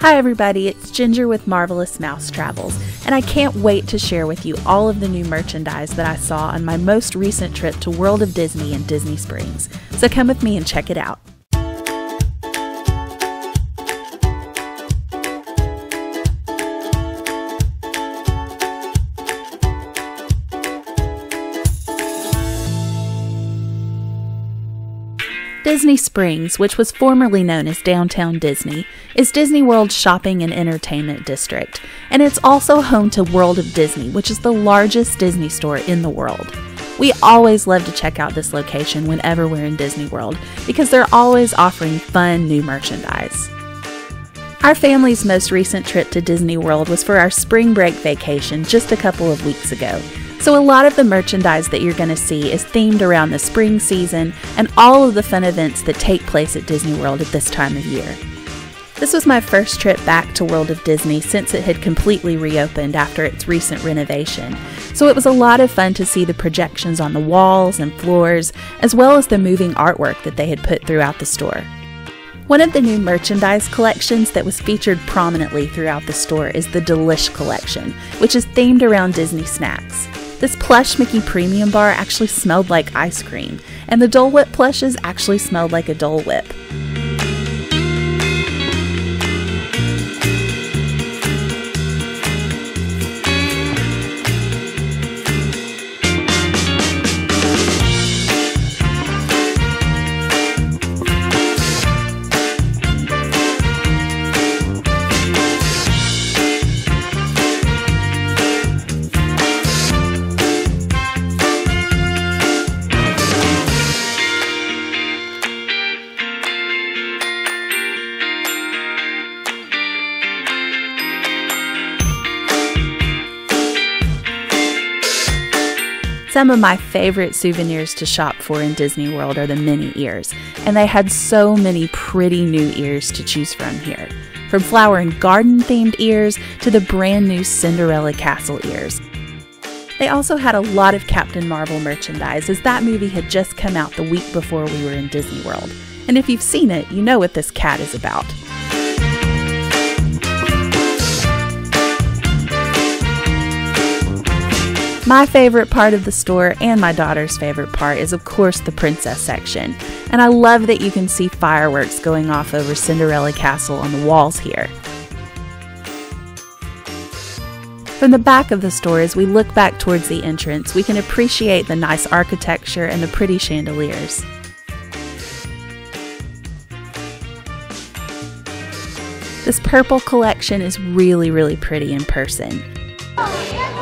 Hi, everybody, it's Ginger with Marvelous Mouse Travels, and I can't wait to share with you all of the new merchandise that I saw on my most recent trip to World of Disney in Disney Springs. So come with me and check it out. Disney Springs, which was formerly known as Downtown Disney, is Disney World's shopping and entertainment district, and it's also home to World of Disney, which is the largest Disney store in the world. We always love to check out this location whenever we're in Disney World because they're always offering fun new merchandise. Our family's most recent trip to Disney World was for our spring break vacation just a couple of weeks ago, so, a lot of the merchandise that you're going to see is themed around the spring season and all of the fun events that take place at Disney World at this time of year. This was my first trip back to World of Disney since it had completely reopened after its recent renovation, so it was a lot of fun to see the projections on the walls and floors, as well as the moving artwork that they had put throughout the store. One of the new merchandise collections that was featured prominently throughout the store is the Delish collection, which is themed around Disney snacks. This plush Mickey Premium bar actually smelled like ice cream, and the Dole Whip plushes actually smelled like a Dole Whip. Some of my favorite souvenirs to shop for in Disney World are the Minnie ears, and they had so many pretty new ears to choose from here. From flower and garden themed ears to the brand new Cinderella Castle ears. They also had a lot of Captain Marvel merchandise, as that movie had just come out the week before we were in Disney World. And if you've seen it, you know what this cat is about. My favorite part of the store and my daughter's favorite part is, of course, the princess section. And I love that you can see fireworks going off over Cinderella Castle on the walls here. From the back of the store, as we look back towards the entrance, we can appreciate the nice architecture and the pretty chandeliers. This purple collection is really, really pretty in person. Oh,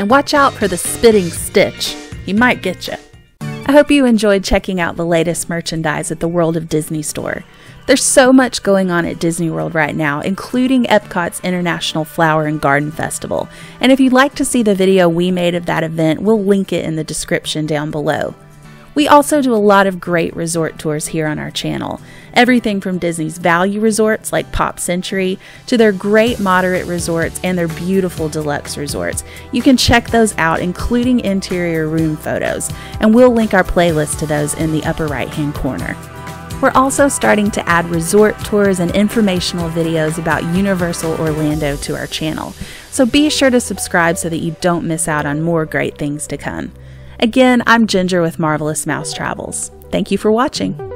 And watch out for the spitting stitch. He might get you. I hope you enjoyed checking out the latest merchandise at the World of Disney store. There's so much going on at Disney World right now, including Epcot's International Flower and Garden Festival. And if you'd like to see the video we made of that event, we'll link it in the description down below. We also do a lot of great resort tours here on our channel. Everything from Disney's value resorts like Pop Century to their great moderate resorts and their beautiful deluxe resorts. You can check those out, including interior room photos, and we'll link our playlist to those in the upper right hand corner. We're also starting to add resort tours and informational videos about Universal Orlando to our channel, so be sure to subscribe so that you don't miss out on more great things to come. Again, I'm Ginger with Marvelous Mouse Travels. Thank you for watching.